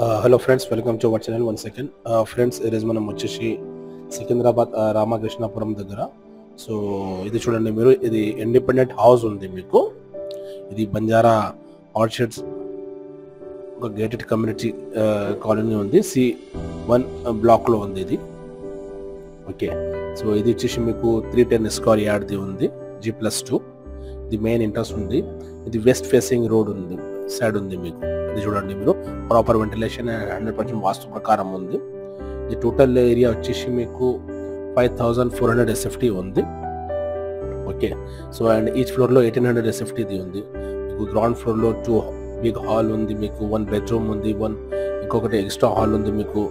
Hello friends welcome to our channel one second friends ఈరోజు మనం వచ్చేసి సికింద్రాబాద్ uh, రామకృష్ణాపురం దగ్గర. సో ఇది చూడండి మీరు ఇది ఇండిపెండెంట్ హౌస్ ఉంది మీకు. ఇది బంజారా ఆర్చర్డ్స్ ఒక గేటెడ్ కమ్యూనిటీ uh, కాలనీ ఉంది. సి వన్ బ్లాక్లో ఉంది ఇది. ఓకే. సో ఇది వచ్చేసి మీకు త్రీ టెన్ స్క్వేర్ యార్డ్ది ఉంది. జీ ప్లస్ టూ ఇది మెయిన్ ఇంట్రెస్ట్ ఉంది. ఇది వెస్ట్ ఫేసింగ్ రోడ్ ఉంది. సైడ్ ఉంది మీకు. ఇది చూడండి మీరు. Proper ventilation hundred percent vastu ప్రకారం ఉంది. ఈ టోటల్ ఏరియా వచ్చేసి మీకు five thousand four hundred SFT ఉంది. ఓకే సో అండ్ ఈచ్ ఫ్లోర్లో ఎయిటీన్ హండ్రెడ్ ఎస్ఎఫ్టీది ఉంది. మీకు గ్రౌండ్ ఫ్లోర్లో టూ బిగ్ హాల్ ఉంది మీకు వన్ బెడ్రూమ్ ఉంది వన్ ఇంకొకటి ఎక్స్ట్రా హాల్ ఉంది మీకు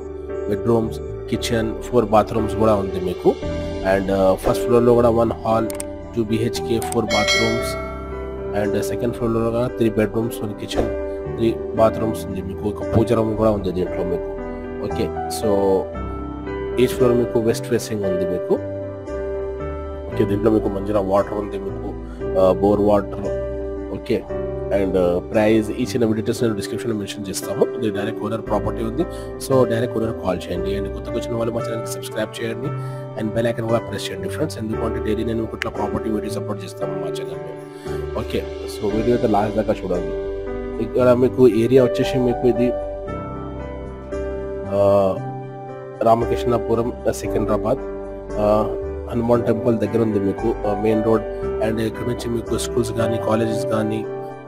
బెడ్రూమ్స్ కిచెన్ ఫోర్ బాత్రూమ్స్ కూడా ఉంది మీకు. అండ్ ఫస్ట్ ఫ్లోర్లో కూడా one hall two BHK four bathrooms and second ఫ్లోర్లో కూడా three bedrooms one kitchen three bathrooms ఉంది మీకు ఒక పూజ రూమ్ కూడా ఉంది దీంట్లో మీకు? ఓకే సో ఈచ్ ఫ్లోర్ మీకు వెస్ట్ ఫేసింగ్ ఉంది మీకు. ఓకే దీంట్లో మీకు మంచిగా వాటర్ ఉంది మీకు bore water okay and price ఈ చిన్న డీటెయిల్స్ నేను డిస్క్రిప్షన్ మెన్షన్ చేస్తాము ఇది డైరెక్ట్ ఓనర్ ప్రాపర్టీ ఉంది. సో డైరెక్ట్ ఓనర్ కాల్ చేయండి. అండ్ కొత్తగా వచ్చిన వాళ్ళు మా ఛానల్కి సబ్స్క్రైబ్ చేయండి. అండ్ బెల్ ఐకన్ కూడా ప్రెస్ చేయండి ఫ్రెండ్స్ ఎందుకంటే డైలీ నేను ఇట్లా ప్రాపర్టీ వీడియోస్ అప్లోడ్ చేస్తాము మా ఛానల్లో ఓకే సో వీడియో అయితే లాస్ట్ దాకా చూడండి. ఇక్కడ మీకు ఏరియా వచ్చేసి మీకు ఇది రామకృష్ణపురం సికింద్రాబాద్. హనుమాన్ టెంపుల్ దగ్గర ఉంది మీకు మెయిన్ రోడ్. అండ్ ఇక్కడ నుంచి మీకు స్కూల్స్ కానీ కాలేజెస్ కానీ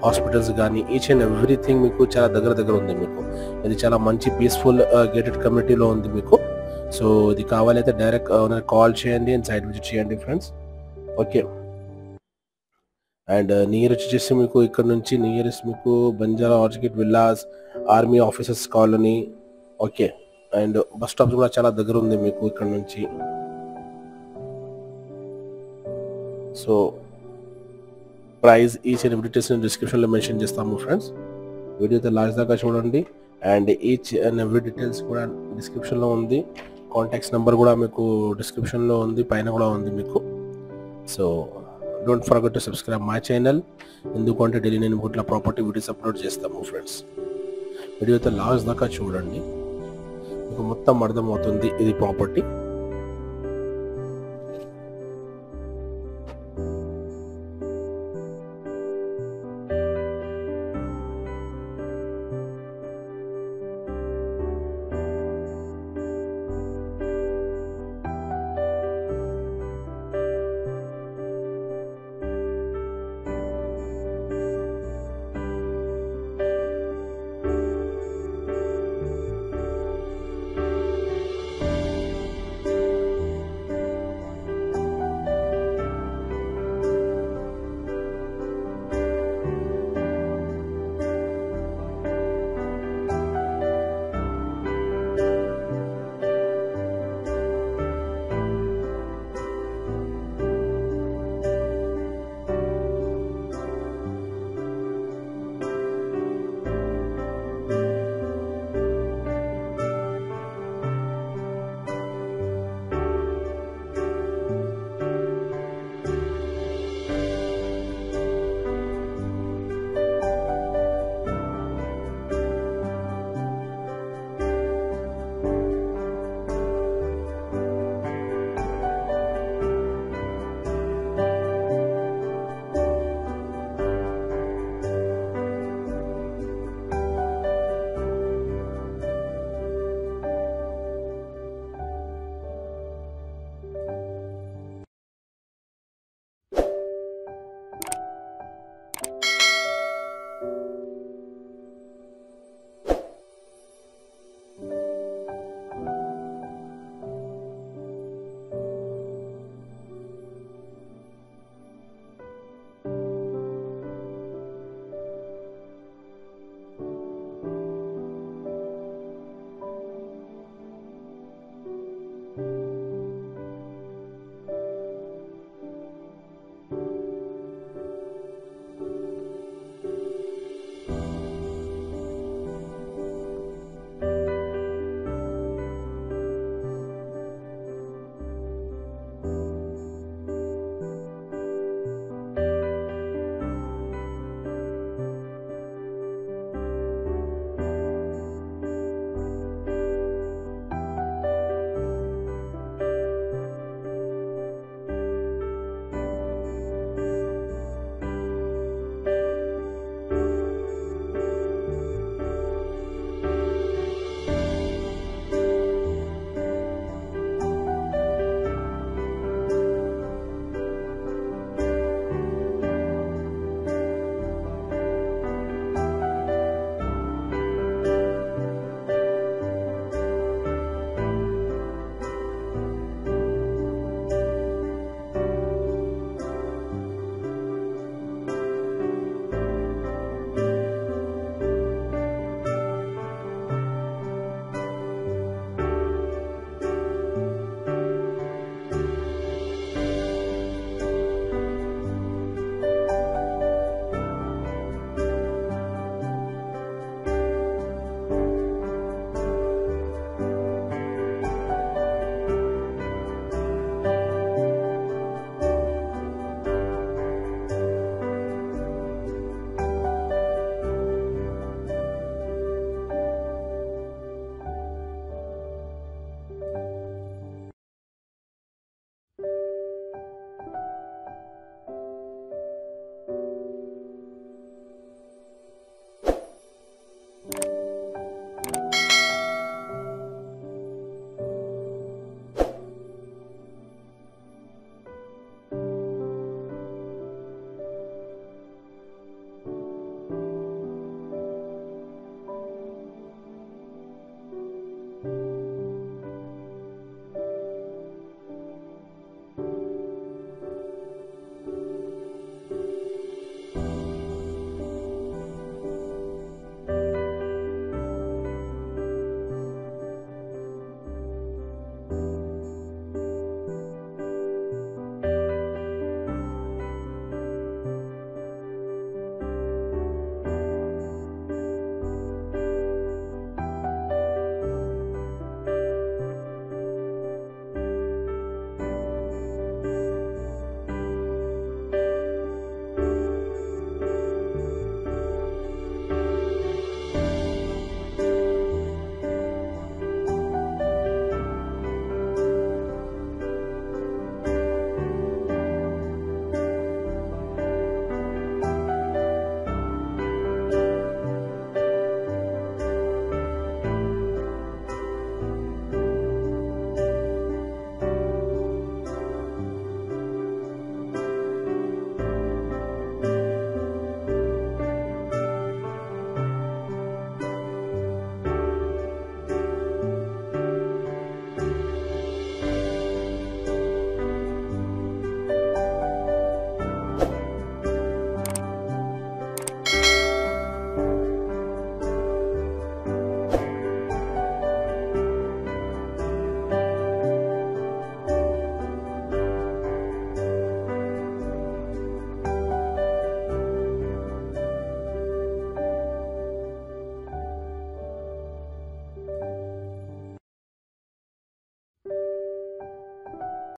హాస్పిటల్స్ కానీ ఈచ్ అండ్ ఎవ్రీథింగ్ మీకు చాలా దగ్గర దగ్గర ఉంది మీకు. ఇది చాలా మంచి పీస్ఫుల్ గేటెడ్ కమ్యూనిటీలో ఉంది మీకు. సో ఇది కావాలైతే డైరెక్ట్ కాల్ చేయండి అండ్ సైట్ విజిట్ చేయండి ఫ్రెండ్స్. ఓకే. అండ్ నియర్ వచ్చేసి మీకు ఇక్కడ నుంచి నియరెస్ట్ మీకు Banjara ఆర్చిగేట్ villas army officers colony okay and bus stops కూడా చాలా దగ్గర ఉంది మీకు ఇక్కడ నుంచి. So price each and details డిస్క్రిప్షన్లో మెన్షన్ చేస్తాము ఫ్రెండ్స్ వీడియో అయితే లాస్ట్ దాకా చూడండి. And each and every details కూడా డిస్క్రిప్షన్లో ఉంది. కాంటాక్ట్స్ నెంబర్ కూడా మీకు డిస్క్రిప్షన్లో ఉంది పైన కూడా ఉంది మీకు. So don't forget to subscribe my channel ఎందుకంటే డైలీ నేను ఇట్లా ప్రాపర్టీ వీడియోస్ అప్లోడ్ చేస్తాము ఫ్రెండ్స్ వీడియో అయితే లాస్ట్ దాకా చూడండి. మీకు మొత్తం అర్థమవుతుంది ఇది ప్రాపర్టీ